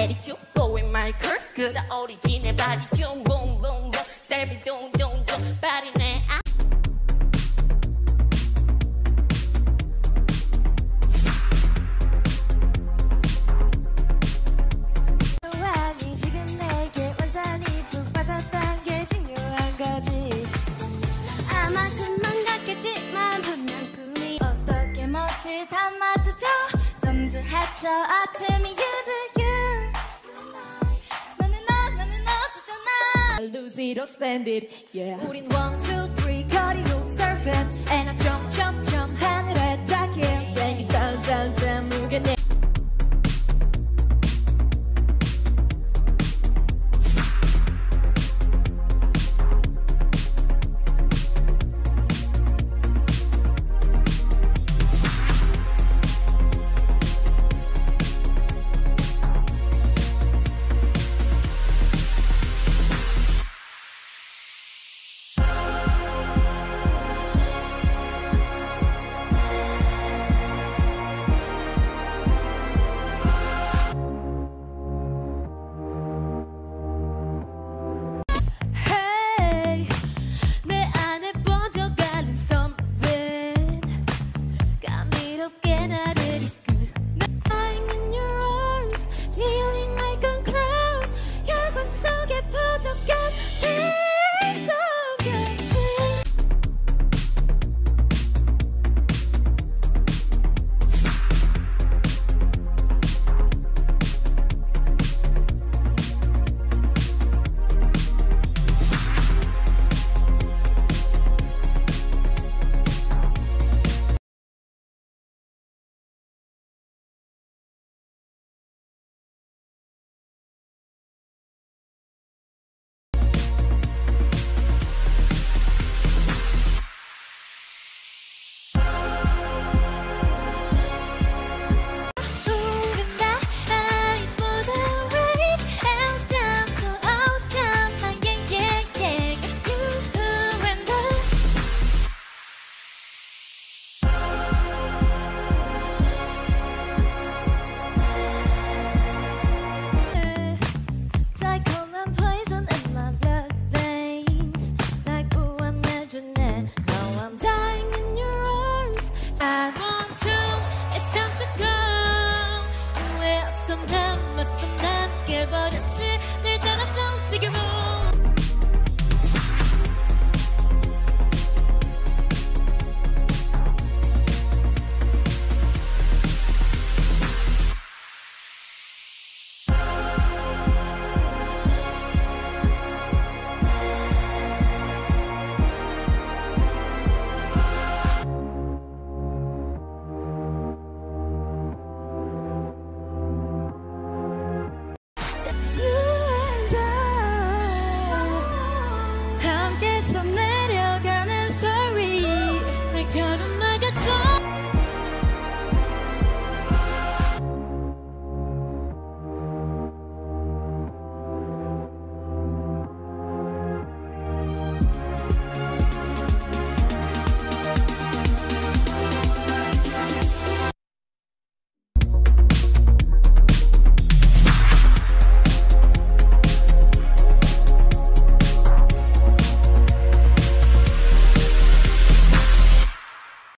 attitude blowing my curve 그래 오리지널 바디 좀 boom boom boom 셀비 동동동 바디 내 아. 담아두죠 점점 헤쳐 아침이 유는 it or spend it. Yeah. 우린 one, two, three, and I jump 맘 맞서 난 깨버렸지?